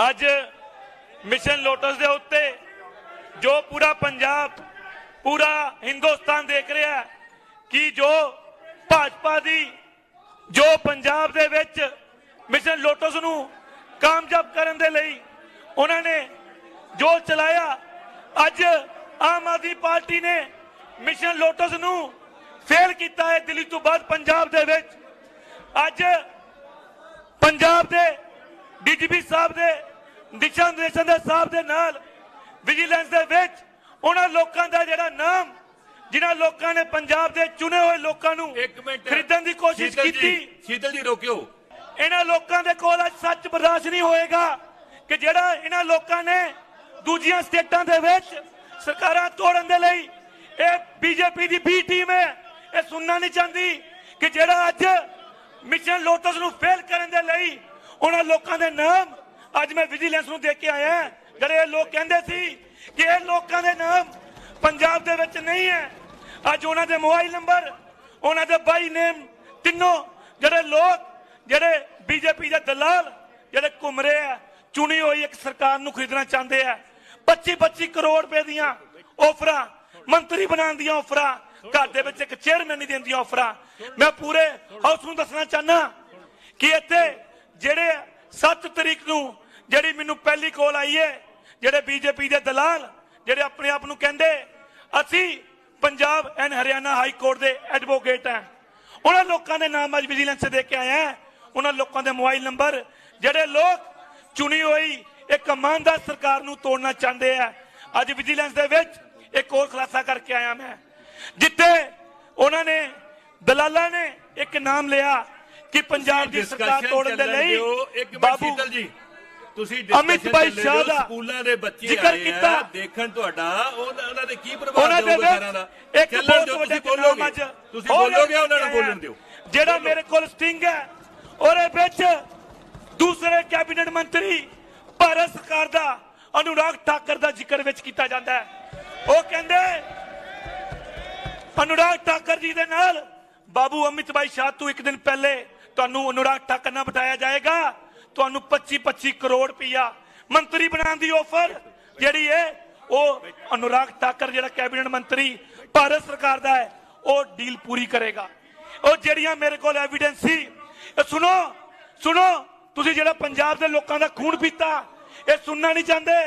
ਅੱਜ mission lotus ਦੇ ਉੱਤੇ ਜੋ ਪੂਰਾ ਪੰਜਾਬ, ਪੂਰਾ ਹਿੰਦੁਸਤਾਨ ਦੇਖ ਰਿਹਾ ਹੈ ਕਿ ਜੋ ਭਾਜਪਾ ਦੀ, ਜੋ ਪੰਜਾਬ ਦੇ ਵਿੱਚ ਮਿਸ਼ਨ ਲੋਟਸ ਨੂੰ ਕਾਮਯਾਬ ਕਰਨ ਦੇ ਲਈ ਉਹਨਾਂ ਨੇ ਜੋ ਚਲਾਇਆ, ਅੱਜ ਆਮ ਆਦਮੀ ਪਾਰਟੀ ਨੇ ਮਿਸ਼ਨ ਲੋਟਸ ਨੂੰ ਫੇਲ ਕੀਤਾ ਹੈ ਦਿੱਲੀ ਤੋਂ ਬਾਅਦ ਪੰਜਾਬ ਦੇ ਵਿੱਚ। ਅੱਜ ਪੰਜਾਬ ਦੇ ਡੀਜੀਪੀ ਸਾਹਿਬ ਦੇ ਦਿਸ਼ਾ ਨਿਰਦੇਸ਼ਾਂ ਦੇ ਸਾਹਿਬ ਦੇ ਨਾਲ ਵਿਜੀਲੈਂਸ ਦੇ ਵਿੱਚ ਉਹਨਾਂ ਲੋਕਾਂ ਦਾ ਜਿਹੜਾ ਨਾਮ ਜਿਨ੍ਹਾਂ ਲੋਕਾਂ ਨੇ ਪੰਜਾਬ ਦੇ ਚੁਣੇ ਹੋਏ ਲੋਕਾਂ ਨੂੰ ਖਰੀਦਣ ਦੀ ਕੋਸ਼ਿਸ਼ ਕੀਤੀ। ਸ਼ੀਤਲ ਜੀ ਰੋਕਿਓ। ਇਹਨਾਂ ਲੋਕਾਂ ਦੇ ਕੋਲ ਅੱਜ ਸੱਚ ਬਰਦਾਸ਼ਤ ਨਹੀਂ ਹੋਏਗਾ ਕਿ ਜਿਹੜਾ ਇਹਨਾਂ ਲੋਕਾਂ ਨੇ ਦੂਜੀਆਂ ਸਟੇਟਾਂ ਦੇ ਵਿੱਚ ਸਰਕਾਰਾਂ ਤੋੜਨ ਦੇ ਲਈ ਇਹ ਬੀਜੇਪੀ ਦੀ ਬੀ ਟੀਮ ਹੈ। ਇਹ ਸੁਣਨਾ ਨਹੀਂ ਚਾਹੁੰਦੀ ਕਿ ਜਿਹੜਾ ਅੱਜ ਮਿਸ਼ਨ ਲੋਟਸ ਨੂੰ ਫੇਲ ਕਰਨ ਦੇ ਲਈ ਉਹਨਾਂ ਲੋਕਾਂ ਦੇ ਨਾਮ ਅੱਜ ਮੈਂ ਵਿਜੀਲੈਂਸ ਨੂੰ ਦੇਖ ਕੇ ਆਇਆ ਜਿਹੜੇ ਇਹ ਲੋਕ ਕਹਿੰਦੇ ਸੀ ਕਿ ਇਹ ਲੋਕਾਂ ਦੇ ਨਾਮ ਪੰਜਾਬ ਦੇ ਵਿੱਚ ਨਹੀਂ ਹੈ। ਅੱਜ ਉਹਨਾਂ ਦੇ ਮੋਬਾਈਲ ਨੰਬਰ, ਉਹਨਾਂ ਦੇ ਬਾਈ ਨੇਮ ਤਿੰਨੋਂ ਜਿਹੜੇ ਲੋਕ, ਜਿਹੜੇ ਬੀਜੇਪੀ ਦੇ ਦਲਾਲ, ਜਿਹੜੇ ਘੁੰਮ ਰਹੇ ਆ, ਚੁਣੀ ਹੋਈ ਇੱਕ ਸਰਕਾਰ ਨੂੰ ਖਰੀਦਣਾ ਚਾਹੁੰਦੇ ਆ। 25 25 ਕਰੋੜ ਰੁਪਏ ਦੀਆਂ ਆਫਰਾਂ ਮੰਤਰੀ ਬਣਾਉਣ ਦੀਆਂ ਆਫਰਾਂ ਘਰ ਦੇ ਵਿੱਚ ਇੱਕ ਚੇਅਰਮੈਨ ਨਹੀਂ ਦਿੰਦੀਆਂ ਆਫਰਾਂ ਮੈਂ ਪੂਰੇ ਹਾਊਸ ਨੂੰ ਦੱਸਣਾ ਚਾਹਨਾ ਕਿ ਇੱਥੇ ਜਿਹੜੇ 7 ਤਰੀਕ ਨੂੰ ਜਿਹੜੀ ਮੈਨੂੰ ਪਹਿਲੀ ਕਾਲ ਆਈ ਹੈ, ਜਿਹੜੇ ਬੀਜੇਪੀ ਦੇ ਦਲਾਲ, ਜਿਹੜੇ ਆਪਣੇ ਆਪ ਨੂੰ ਕਹਿੰਦੇ, ਅਸੀਂ Punjab and Haryana high court ਦੇ ਐਡਵੋਕੇਟ ਆ ਉਹਨਾਂ ਲੋਕਾਂ ਦੇ ਨਾਮ ਅੱਜ ਵਿਜੀਲੈਂਸ ਦੇ ਕੇ ਆਇਆ ਉਹਨਾਂ ਲੋਕਾਂ ਦੇ ਮੋਬਾਈਲ ਨੰਬਰ, ਜਿਹੜੇ ਲੋਕ ਚੁਣੀ ਹੋਈ ਇੱਕ ਇਮਾਨਦਾਰ ਸਰਕਾਰ ਨੂੰ ਤੋੜਨਾ ਚਾਹੁੰਦੇ ਆ, ਅੱਜ ਵਿਜੀਲੈਂਸ ਦੇ ਵਿੱਚ ਇੱਕ ਹੋਰ ਖੁਲਾਸਾ ਕਰਕੇ ਆਇਆ ਮੈਂ। ਜਿੱਥੇ ਉਹਨਾਂ ਨੇ, ਦਲਾਲਾਂ ਨੇ ਇੱਕ ਨਾਮ ਲਿਆ ਕਿ ਪੰਜਾਬ ਦੀ ਸਰਕਾਰ ਤੋੜਨ ਦੇ ਲਈ ਬਾਬੂ ਜੀ ਤੁਸੀਂ ਅਮਿਤ ਭਾਈ ਸ਼ਾਹ। ਦਾ ਸਕੂਲਾਂ ਦੇ ਬੱਚੇ ਜ਼ਿਕਰ ਕੀਤਾ। ਦੇਖਣ ਤੁਹਾਡਾ ਉਹਨਾਂ ਦੇ ਕੀ ਪ੍ਰਭਾਵ ਦੇ ਸਾਰਿਆਂ ਦਾ ਇੱਕ ਬਹੁਤ ਵੱਡਾ ਬੋਲੋਗੇ ਤੁਸੀਂ ਬੋਲੋਗੇ ਉਹਨਾਂ ਨੂੰ। ਬੋਲਣ ਦਿਓ ਜਿਹੜਾ ਮੇਰੇ ਕੋਲ ਸਟਿੰਗ ਹੈ ਉਹਦੇ ਵਿੱਚ ਦੂਸਰੇ ਕੈਬਨਿਟ ਮੰਤਰੀ ਭਾਰਤ ਸਰਕਾਰ ਦਾ ਅਨੁਰਾਗ ਠਾਕਰ ਦਾ ਜ਼ਿਕਰ ਵਿੱਚ ਕੀਤਾ ਜਾਂਦਾ ਹੈ ਉਹ ਕਹਿੰਦੇ ਅਨੁਰਾਗ ਠਾਕਰ ਜੀ ਦੇ ਨਾਲ ਬਾਬੂ ਅਮਿਤ ਭਾਈ ਸ਼ਾਹ ਤੋਂ ਇੱਕ ਦਿਨ ਪਹਿਲੇ ਤੁਹਾਨੂੰ ਅਨੁਰਾਗ ਠਾਕਰ ਨਾਲ ਬਿਠਾਇਆ ਜਾਏਗਾ। ਤੁਹਾਨੂੰ 25 25 ਕਰੋੜ ਰੁਪਇਆ ਮੰਤਰੀ ਬਣਾਉਣ ਦੀ ਆਫਰ ਜਿਹੜੀ ਹੈ, ਉਹ ਅਨੁਰਾਗ ਠਾਕਰ, ਜਿਹੜਾ ਕੈਬਨਿਟ ਮੰਤਰੀ ਭਾਰਤ ਸਰਕਾਰ ਦਾ ਹੈ, ਉਹ ਡੀਲ ਪੂਰੀ ਕਰੇਗਾ। ਉਹ ਜਿਹੜੀਆਂ ਮੇਰੇ ਕੋਲ ਐਵੀਡੈਂਸ ਸੀ, ਇਹ ਸੁਣੋ ਸੁਣੋ, ਤੁਸੀਂ ਜਿਹੜਾ ਪੰਜਾਬ ਦੇ ਲੋਕਾਂ ਦਾ ਖੂਨ ਪੀਤਾ, ਇਹ ਸੁਣਨਾ ਨਹੀਂ ਚਾਹੁੰਦੇ।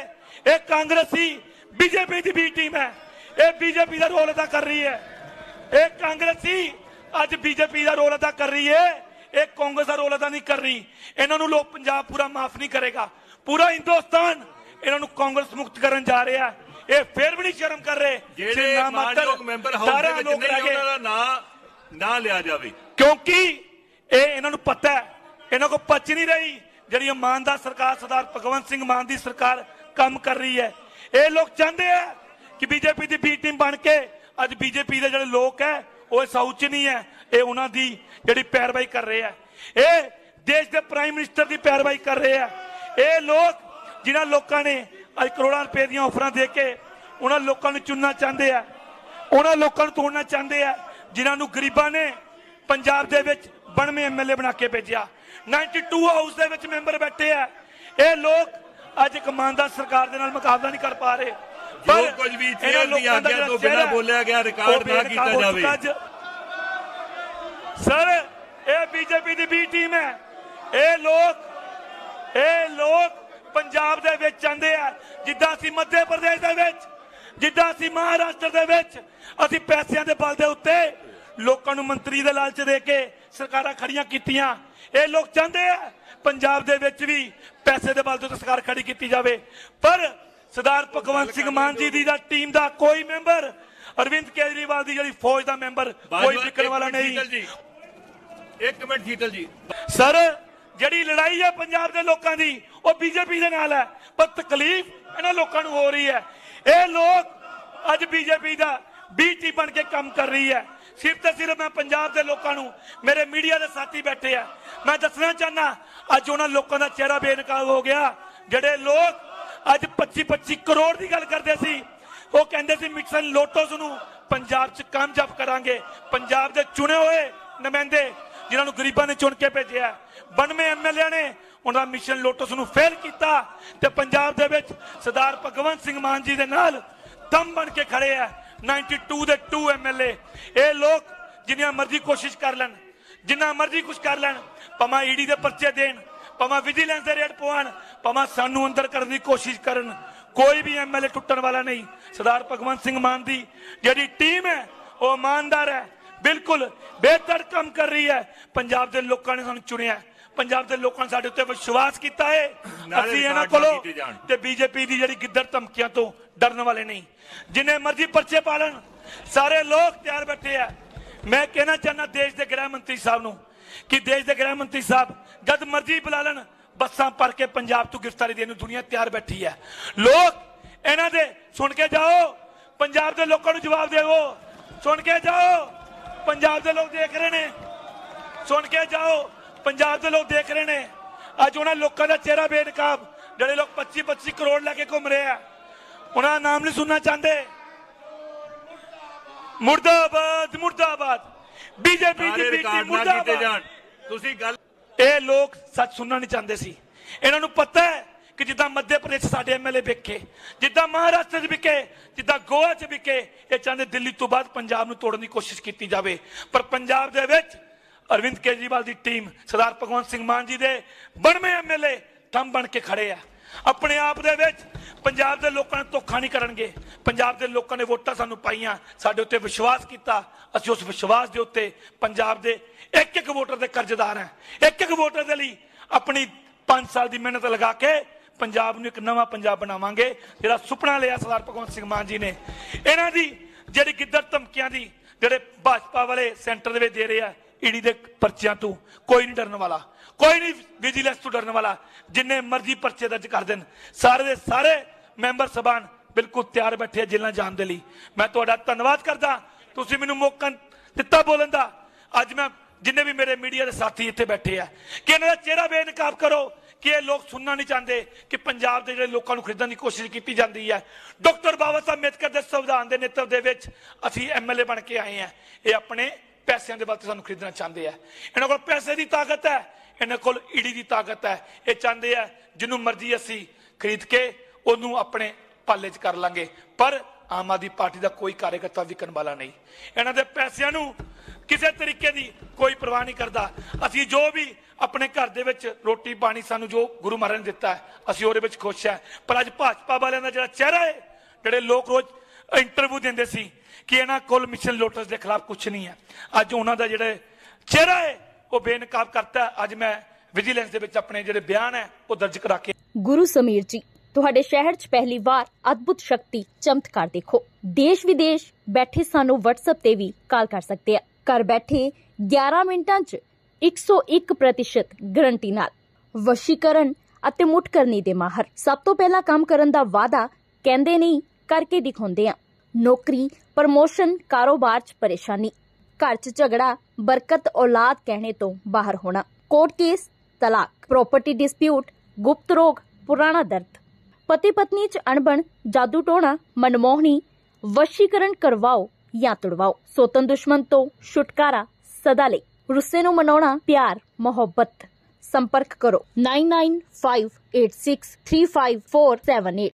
ਇਹ ਕਾਂਗਰਸੀ, ਬੀਜੇਪੀ ਦੀ ਬੀ ਟੀਮ ਹੈ। ਇਹ ਬੀਜੇਪੀ ਦਾ ਰੋਲ ਅਦਾ ਕਰ ਰਹੀ ਹੈ। ਇਹ ਕਾਂਗਰਸੀ ਅੱਜ ਬੀਜੇਪੀ ਦਾ ਰੋਲ ਅਦਾ ਕਰ ਰਹੀ ਹੈ। ਇਹ ਕਾਂਗਰਸ ਦਾ ਰੋਲ ਅਦਾ ਨਹੀਂ ਕਰ ਰਹੀ ਇਹਨਾਂ ਨੂੰ ਲੋਕ ਪੰਜਾਬ ਪੂਰਾ ਮਾਫ ਨਹੀਂ ਕਰੇਗਾ ਪੂਰਾ ਹਿੰਦੁਸਤਾਨ ਇਹਨਾਂ ਨੂੰ ਕਾਂਗਰਸ ਮੁਕਤ ਕਰਨ ਜਾ ਰਿਹਾ ਹੈ। ਇਹ ਫੇਰ ਵੀ ਨਹੀਂ ਸ਼ਰਮ ਕਰ ਰਹੇ ਜਿਹੜੇ ਨਾ ਮਾਤਰ ਮਾਨਯੋਗ ਮੈਂਬਰ ਹਾਊਸ ਦੇ ਵਿੱਚ ਨਹੀਂ। ਉਹਨਾਂ ਨਾਂ ਨਾ ਲਿਆ ਜਾਵੇ ਕਿਉਂਕਿ ਇਹ ਇਹਨਾਂ ਨੂੰ ਪਤਾ ਹੈ ਇਹਨਾਂ ਕੋ ਪਚ ਨਹੀਂ ਰਹੀ ਜਿਹੜੀ ਇਮਾਨਦਾਰ ਸਰਕਾਰ ਸਰਦਾਰ ਭਗਵੰਤ ਸਿੰਘ ਮਾਨ ਦੀ ਸਰਕਾਰ ਕੰਮ ਕਰ ਰਹੀ ਹੈ ਇਹ ਲੋਕ ਚਾਹੁੰਦੇ ਆ ਕਿ ਬੀਜੇਪੀ ਦੀ ਬੀ ਟੀਮ ਬਣ ਕੇ ਅੱਜ ਬੀਜੇਪੀ ਦੇ ਜਿਹੜੇ ਲੋਕ ਹੈ ਉਹ ਸੌਚ ਨਹੀਂ ਹੈ ਇਹ ਉਹਨਾਂ ਦੀ ਜਿਹੜੀ ਪੈਰਵਾਈ ਕਰ ਰਹੇ ਆ। ਇਹ ਦੇਸ਼ ਦੇ ਪ੍ਰਾਈਮ ਮਿਨਿਸਟਰ ਦੀ ਪੈਰਵਾਈ ਕਰ ਰਹੇ ਆ। ਇਹ ਲੋਕ ਜਿਨ੍ਹਾਂ ਲੋਕਾਂ ਨੇ ਅੱਜ ਕਰੋੜਾਂ ਰੁਪਏ ਦੀਆਂ ਆਫਰਾਂ ਦੇ ਕੇ ਉਹਨਾਂ ਲੋਕਾਂ ਨੂੰ ਚੁਣਨਾ ਚਾਹੁੰਦੇ ਆ ਉਹਨਾਂ ਲੋਕਾਂ ਨੂੰ ਤੋੜਨਾ ਚਾਹੁੰਦੇ ਆ ਜਿਨ੍ਹਾਂ ਨੂੰ ਗਰੀਬਾਂ ਨੇ ਪੰਜਾਬ ਦੇ ਵਿੱਚ 92 ਐਮਐਲਏ ਬਣਾ ਕੇ ਭੇਜਿਆ। 92 ਹਾਊਸ ਦੇ ਵਿੱਚ ਮੈਂਬਰ ਬੈਠੇ ਆ। ਇਹ ਲੋਕ ਅੱਜ ਇੱਕ ਇਮਾਨਦਾਰ ਸਰਕਾਰ ਦੇ ਨਾਲ ਮੁਕਾਬਲਾ ਨਹੀਂ ਕਰ ਪਾ ਰਹੇ। ਜੋ ਕੁਝ ਵੀ ਇਹਨਾਂ ਲੋਕਾਂ ਦਾ ਬਿਨਾਂ ਬੋਲਿਆ ਗਿਆ ਰਿਕਾਰਡ ਨਾ ਕੀਤਾ ਜਾਵੇ। ਸਰ ਇਹ ਬੀਜੇਪੀ ਦੀ ਬੀ ਟੀਮ ਹੈ। ਇਹ ਲੋਕ ਇਹ ਲੋਕ ਪੰਜਾਬ ਦੇ ਵਿੱਚ ਚਾਹੁੰਦੇ ਆ। ਜਿੱਦਾਂ ਅਸੀਂ ਮੱਧ ਪ੍ਰਦੇਸ਼ ਦੇ ਵਿੱਚ ਜਿੱਦਾਂ ਅਸੀਂ ਮਹਾਰਾਸ਼ਟਰ ਦੇ ਵਿੱਚ ਅਸੀਂ ਪੈਸਿਆਂ ਦੇ ਬਲ ਦੇ ਉੱਤੇ ਲੋਕਾਂ ਨੂੰ ਮੰਤਰੀ ਦੇ ਲਾਲਚ ਦੇ ਕੇ ਸਰਕਾਰਾਂ ਖੜੀਆਂ ਕੀਤੀਆਂ। ਇਹ ਲੋਕ ਚਾਹੁੰਦੇ ਆ। ਪੰਜਾਬ ਦੇ ਵਿੱਚ ਵੀ ਪੈਸੇ ਦੇ ਬਲ ਦੇ ਉੱਤੇ ਸਰਕਾਰ ਖੜੀ ਕੀਤੀ ਜਾਵੇ। ਪਰ ਸਰਦਾਰ ਭਗਵੰਤ ਸਿੰਘ ਮਾਨ ਜੀ ਦੀ ਦਾ ਟੀਮ ਦਾ ਕੋਈ ਮੈਂਬਰ ਅਰਵਿੰਦ ਕੇਜਰੀਵਾਲ ਦੀ ਜਿਹੜੀ ਫੌਜ ਦਾ ਮੈਂਬਰ ਕੋਈ ਇੱਕ ਵਾਲਾ ਨਹੀਂ। ਇੱਕ ਮਿੰਟ ਸ਼ੀਤਲ ਜੀ। ਸਰ ਜਿਹੜੀ ਲੜਾਈ ਹੈ ਪੰਜਾਬ ਦੇ ਲੋਕਾਂ ਦੀ ਉਹ ਬੀਜੇਪੀ ਦੇ ਨਾਲ ਹੈ। ਪਰ ਤਕਲੀਫ ਇਹਨਾਂ ਲੋਕਾਂ ਨੂੰ ਹੋ ਰਹੀ ਹੈ। ਇਹ ਲੋਕ ਅੱਜ ਬੀਜੇਪੀ ਦਾ ਬੀਟੀ ਬਣ ਕੇ ਕੰਮ ਕਰ ਰਹੀ ਹੈ। ਸਿਰਫ ਤੇ ਸਿਰਫ ਮੈਂ ਪੰਜਾਬ ਦੇ ਲੋਕਾਂ ਨੂੰ ਮੇਰੇ ਮੀਡੀਆ ਦੇ ਸਾਥੀ ਬੈਠੇ ਆ। ਮੈਂ ਦੱਸਣਾ ਚਾਹਨਾ ਅੱਜ ਉਹਨਾਂ ਲੋਕਾਂ ਦਾ ਚਿਹਰਾ ਬੇਨਕਾਬ ਹੋ ਗਿਆ। ਜਿਹੜੇ ਲੋਕ ਅੱਜ 25 25 ਕਰੋੜ ਦੀ ਗੱਲ ਕਰਦੇ ਸੀ ਉਹ ਕਹਿੰਦੇ ਸੀ ਮਿਕਸਨ ਲੋਟਸ ਨੂੰ ਪੰਜਾਬ 'ਚ ਕਾਮਯਾਬ ਕਰਾਂਗੇ। ਪੰਜਾਬ ਦੇ ਚੁਣੇ ਹੋਏ ਨੁਮਾਇੰਦੇ ਜਿਨ੍ਹਾਂ ਨੂੰ ਗਰੀਬਾਂ ਨੇ ਚੁਣ ਕੇ ਭੇਜਿਆ 92 ਐਮਐਲਏ ਨੇ ਉਹਨਾਂ ਦਾ ਮਿਸ਼ਨ ਲੋਟਸ ਨੂੰ ਫੇਲ ਕੀਤਾ ਤੇ ਪੰਜਾਬ ਦੇ ਵਿੱਚ ਸਰਦਾਰ ਭਗਵੰਤ ਸਿੰਘ ਮਾਨ ਜੀ ਦੇ ਨਾਲ ਦਮ ਬਣ ਕੇ ਖੜੇ ਆ 92 ਦੇ 2 ਐਮਐਲਏ ਇਹ ਲੋਕ ਜਿੰਨੀਆਂ ਮਰਜ਼ੀ ਕੋਸ਼ਿਸ਼ ਕਰ ਲੈਣ, ਜਿੰਨਾ ਮਰਜ਼ੀ ਕੁਝ ਕਰ ਲੈਣ, ਭਾਵੇਂ ਈਡੀ ਦੇ ਪਰਚੇ ਦੇਣ, ਭਾਵੇਂ ਵਿਜੀਲੈਂਸ ਦੇ ਰੇਡ ਪਵਾਉਣ, ਭਾਵੇਂ ਸਾਨੂੰ ਅੰਦਰ ਕਰਨ ਦੀ ਕੋਸ਼ਿਸ਼ ਕਰਨ। ਕੋਈ ਵੀ ਐਮਐਲਏ ਟੁੱਟਣ ਵਾਲਾ ਨਹੀਂ। ਸਰਦਾਰ ਭਗਵੰਤ ਸਿੰਘ ਮਾਨ ਦੀ ਜਿਹੜੀ ਟੀਮ ਹੈ ਉਹ ਇਮਾਨਦਾਰ ਹੈ। ਬਿਲਕੁਲ ਬਿਹਤਰ ਕੰਮ ਕਰ ਰਹੀ ਹੈ। ਪੰਜਾਬ ਦੇ ਲੋਕਾਂ ਨੇ ਸਾਨੂੰ ਚੁਣਿਆ। ਪੰਜਾਬ ਦੇ ਲੋਕਾਂ ਨੇ ਸਾਡੇ ਉੱਤੇ ਵਿਸ਼ਵਾਸ ਕੀਤਾ ਹੈ। ਅਸੀਂ ਇਹਨਾਂ ਕੋਲੋਂ। ਤੇ ਬੀਜੇਪੀ ਦੀ ਜਿਹੜੀ ਗਿੱਦੜ ਧਮਕੀਆਂ ਤੋਂ ਡਰਨ ਵਾਲੇ ਨਹੀਂ। ਜਿੰਨੇ ਮਰਜ਼ੀ ਪਰਚੇ ਪਾਲਣ ਸਾਰੇ ਲੋਕ ਤਿਆਰ ਬੈਠੇ ਆ। ਮੈਂ ਕਹਿਣਾ ਚਾਹੁੰਦਾ ਦੇਸ਼ ਦੇ ਗ੍ਰਹਿ ਮੰਤਰੀ ਸਾਹਿਬ ਨੂੰ ਕਿ ਦੇਸ਼ ਦੇ ਗ੍ਰਹਿ ਮੰਤਰੀ ਸਾਹਿਬ ਜਦ ਮਰਜ਼ੀ ਬੁਲਾ ਲੈਣ ਬੱਸਾਂ ਭਰ ਕੇ ਪੰਜਾਬ ਤੋਂ ਗ੍ਰਿਫਤਾਰੀ ਦੇਣ ਨੂੰ ਦੁਨੀਆ ਤਿਆਰ ਬੈਠੀ ਹੈ। ਲੋਕ ਇਹਨਾਂ ਦੇ ਸੁਣ ਕੇ ਜਾਓ। ਪੰਜਾਬ ਦੇ ਲੋਕਾਂ ਨੂੰ ਜਵਾਬ ਦੇਵੋ ਸੁਣ ਕੇ ਜਾਓ। ਪੰਜਾਬ ਦੇ ਲੋਕ ਦੇਖ ਰਹੇ ਨੇ। ਸੁਣ ਕੇ ਜਾਓ। ਪੰਜਾਬ ਦੇ ਲੋਕ ਦੇਖ ਰਹੇ ਨੇ। ਅੱਜ ਉਹਨਾਂ ਲੋਕਾਂ ਦਾ ਚਿਹਰਾ ਬੇਨਕਾਬ। ਜਿਹੜੇ ਲੋਕ 25 25 ਕਰੋੜ ਲੈ ਕੇ ਘੁੰਮ ਰਹੇ ਆ। ਉਹਨਾਂ ਦਾ ਨਾਮ ਨਹੀਂ ਸੁਣਨਾ ਚਾਹੁੰਦੇ। ਮੁਰਦਾਬਾਦ ਮੁਰਦਾਬਾਦ। ਬੀਜੇਪੀ ਦੀ ਕੀਤੇ ਮੁਰਦਾਬਾਦ। ਤੁਸੀਂ ਗੱਲ ਇਹ ਲੋਕ ਸੱਚ ਸੁਣਨਾ ਨਹੀਂ ਚਾਹੁੰਦੇ ਸੀ। ਇਹਨਾਂ ਨੂੰ ਪਤਾ ਹੈ ਕਿ ਜਿੱਦਾਂ ਮੱਧ ਪ੍ਰਦੇਸ਼ 'ਚ ਸਾਡੇ ਐਮਐਲਏ ਵਿਕੇ ਜਿੱਦਾਂ ਮਹਾਰਾਸ਼ਟਰ 'ਚ ਵਿਕੇ ਜਿੱਦਾਂ ਗੋਆ 'ਚ ਵਿਕੇ ਇਹ ਚਾਹੁੰਦੇ ਦਿੱਲੀ ਤੋਂ ਬਾਅਦ ਪੰਜਾਬ ਨੂੰ ਤੋੜਨ ਦੀ ਕੋਸ਼ਿਸ਼ ਕੀਤੀ ਜਾਵੇ। ਪਰ ਪੰਜਾਬ ਦੇ ਵਿੱਚ ਅਰਵਿੰਦ ਕੇਜਰੀਵਾਲ ਦੀ ਟੀਮ ਸਰਦਾਰ ਭਗਵੰਤ ਸਿੰਘ ਮਾਨ ਜੀ ਦੇ ਬਣਵੇਂ ਐਮਐਲਏ ਥੰਮ ਬਣ ਕੇ ਖੜੇ ਆ। ਆਪਣੇ ਆਪ ਦੇ ਵਿੱਚ ਪੰਜਾਬ ਦੇ ਲੋਕਾਂ ਨੇ ਧੋਖਾ ਨਹੀਂ ਕਰਨਗੇ। ਪੰਜਾਬ ਦੇ ਲੋਕਾਂ ਨੇ ਵੋਟਾਂ ਸਾਨੂੰ ਪਾਈਆਂ, ਸਾਡੇ ਉੱਤੇ ਵਿਸ਼ਵਾਸ ਕੀਤਾ। ਅਸੀਂ ਉਸ ਵਿਸ਼ਵਾਸ ਦੇ ਉੱਤੇ ਪੰਜਾਬ ਦੇ ਇੱਕ ਇੱਕ ਵੋਟਰ ਦੇ ਕਰਜ਼ਦਾਰ ਹਾਂ। ਇੱਕ ਇੱਕ ਵੋਟਰ ਦੇ ਲਈ ਆਪਣੀ 5 ਸਾਲ ਦੀ ਮਿਹਨਤ ਲਗਾ ਕੇ ਪੰਜਾਬ ਨੂੰ ਇੱਕ ਨਵਾਂ ਪੰਜਾਬ ਬਣਾਵਾਂਗੇ, ਜਿਹੜਾ ਸੁਪਨਾ ਲਿਆ ਸਰਦਾਰ ਭਗਵੰਤ ਸਿੰਘ ਮਾਨ ਜੀ ਨੇ। ਇਹਨਾਂ ਦੀ ਜਿਹੜੀ ਗਿੱਦੜ ਧਮਕੀਆਂ ਦੀ, ਜਿਹੜੇ ਭਾਜਪਾ ਵਾਲੇ ਸੈਂਟਰ ਦੇ ਵਿੱਚ ਦੇ ਰਹੇ ਆ ਈਡੀ ਦੇ ਪਰਚਿਆਂ ਤੋਂ ਕੋਈ ਨਹੀਂ ਡਰਨ ਵਾਲਾ, ਕੋਈ ਨਹੀਂ ਵਿਜੀਲੈਂਸ ਤੋਂ ਡਰਨ ਵਾਲਾ, ਜਿੰਨੇ ਮਰਜ਼ੀ ਪਰਚੇ ਦਰਜ ਕਰ ਦੇਣ। ਸਾਰੇ ਦੇ ਸਾਰੇ ਮੈਂਬਰ ਸਭਾਨ ਬਿਲਕੁਲ ਤਿਆਰ ਬੈਠੇ ਆ ਜਾਣ ਦੇ ਲਈ। ਮੈਂ ਤੁਹਾਡਾ ਧੰਨਵਾਦ ਕਰਦਾ। ਤੁਸੀਂ ਮੈਨੂੰ ਮੌਕਾ ਦਿੱਤਾ ਬੋਲਣ ਦਾ। ਅੱਜ ਮੈਂ ਜਿੰਨੇ ਵੀ ਮੇਰੇ ਮੀਡੀਆ ਦੇ ਸਾਥੀ ਇੱਥੇ ਬੈਠੇ ਆ, ਕਿ ਇਹਨਾਂ ਦਾ ਚਿਹਰਾ ਬੇਨਕਾਬ ਕਰੋ ਕਿ ਇਹ ਲੋਕ ਸੁਣਨਾ ਨਹੀਂ ਚਾਹੁੰਦੇ ਕਿ ਪੰਜਾਬ ਦੇ ਜਿਹੜੇ ਲੋਕਾਂ ਨੂੰ ਖਰੀਦਣ ਦੀ ਕੋਸ਼ਿਸ਼ ਕੀਤੀ ਜਾਂਦੀ ਹੈ। ਡਾਕਟਰ ਬਾਬਾ ਸਾਹਿਬ ਅੰਬੇਦਕਰ ਦੇ ਸੰਵਿਧਾਨ ਦੇ ਨੇਤਵ ਦੇ ਵਿੱਚ ਅਸੀਂ ਐਮਐਲਏ ਬਣ ਕੇ ਆਏ ਆ। ਇਹ ਆਪਣੇ ਪੈਸਿਆਂ ਦੇ ਬਦਲੇ ਸਾਨੂੰ ਖਰੀਦਣਾ ਚਾਹੁੰਦੇ ਆ। ਇਹਨਾਂ ਕੋਲ ਪੈਸੇ ਦੀ ਤਾਕਤ ਹੈ ਇਹਨਾਂ ਕੋਲ ਈਡੀ ਦੀ ਤਾਕਤ ਹੈ। ਇਹ ਚਾਹੁੰਦੇ ਆ ਜਿਹਨੂੰ ਮਰਜ਼ੀ ਅਸੀਂ ਖਰੀਦ ਕੇ ਉਹਨੂੰ ਆਪਣੇ ਪਾਲੇ 'ਚ ਕਰ ਲਾਂਗੇ। ਪਰ ਆਮ ਆਦਮੀ ਪਾਰਟੀ ਦਾ ਕੋਈ ਕਾਰਜਕਰਤਾ ਵਿਕਣ ਵਾਲਾ ਨਹੀਂ। ਇਹਨਾਂ ਦੇ ਪੈਸਿਆਂ ਨੂੰ ਕਿਸੇ ਤਰੀਕੇ ਦੀ ਕੋਈ ਪਰਵਾਹ ਨਹੀਂ ਕਰਦਾ। ਅਸੀਂ ਜੋ ਵੀ ਆਪਣੇ ਘਰ ਦੇ ਵਿੱਚ ਰੋਟੀ ਪਾਣੀ ਸਾਨੂੰ ਜੋ ਗੁਰੂ ਮਹਾਰਾਜ ਨੇ ਦਿੱਤਾ ਹੈ, ਅਸੀਂ ਉਹਦੇ ਵਿੱਚ ਖੁਸ਼ ਹੈ। ਪਰ ਅੱਜ ਭਾਜਪਾ ਵਾਲਿਆਂ ਦਾ ਜਿਹੜਾ ਚਿਹਰਾ ਹੈ ਜਿਹੜੇ ਲੋਕ ਰੋਜ਼ ਇੰਟਰਵਿਊ ਦਿੰਦੇ ਸੀ ਕਿ ਇਹਨਾਂ ਕੋਲ ਮਿਸ਼ਨ ਲੋਟਸ ਦੇ ਖਿਲਾਫ ਕੁਝ ਨਹੀਂ ਹੈ। ਅੱਜ ਉਹਨਾਂ ਦਾ ਜਿਹੜਾ ਚਿਹਰਾ ਹੈ, ਉਹ ਬੇਨਕਾਬ ਕਰਤਾ ਅੱਜ ਮੈਂ ਵਿਜੀਲੈਂਸ ਦੇ ਵਿੱਚ ਆਪਣੇ ਜਿਹੜੇ ਬਿਆਨ ਹੈ, ਉਹ ਦਰਜ ਕਰਾ ਕੇ ਗੁਰੂ ਸਮੀਰ ਜੀ, ਤੁਹਾਡੇ ਸ਼ਹਿਰ 'ਚ ਪਹਿਲੀ ਵਾਰ ਅਦਭੁਤ ਸ਼ਕਤੀ ਚਮਤਕਾਰ ਦੇਖੋ। ਦੇਸ਼ ਵਿਦੇਸ਼ ਬੈਠੇ ਸਾਨੂੰ WhatsApp ਤੇ ਵੀ ਕਾਲ ਕਰ ਸਕਦੇ ਆ। ਘਰ ਬੈਠੇ 11 ਮਿੰਟਾਂ 'ਚ 101% ਗਰੰਟੀ ਨਾਲ। ਵਸ਼ੀਕਰਨ ਅਤੇ ਮੁੱਠ ਕਰਨੀ ਦੇ ਮਾਹਰ। ਸਭ ਤੋਂ ਪਹਿਲਾਂ ਕੰਮ ਕਰਨ ਦਾ ਵਾਅਦਾ ਕਹਿੰਦੇ ਨਹੀਂ, ਕਰਕੇ ਦਿਖਾਉਂਦੇ ਆ। ਨੌਕਰੀ, ਪ੍ਰਮੋਸ਼ਨ, ਕਾਰੋਬਾਰ 'ਚ ਪਰੇਸ਼ਾਨੀ। ਘਰ 'ਚ ਝਗੜਾ, ਬਰਕਤ ਔਲਾਦ ਕਹਿਣੇ ਤੋਂ ਬਾਹਰ ਹੋਣਾ। ਕੋਰਟ ਕੇਸ, ਤਲਾਕ। ਪ੍ਰਾਪਰਟੀ ਡਿਸਪਿਊਟ ਗੁਪਤ ਰੋਗ ਪੁਰਾਣਾ ਦਰਦ। ਪਤੀ ਪਤਨੀ 'ਚ ਅਣਬਣ, ਜਾਦੂ ਟੋਣਾ, ਮਨਮੋਹਣੀ, ਵਸ਼ੀਕਰਨ ਕਰਵਾਓ ਜਾਂ ਤੁੜਵਾਓ। ਸੋਤਨ ਦੁਸ਼ਮਣ ਤੋਂ ਛੁਟਕਾਰਾ ਸਦਾ ਲਈ। ਰੁੱਸੇ ਨੂੰ ਮਨਾਉਣਾ ਪਿਆਰ, ਮੁਹੱਬਤ। ਸੰਪਰਕ ਕਰੋ। 9958635478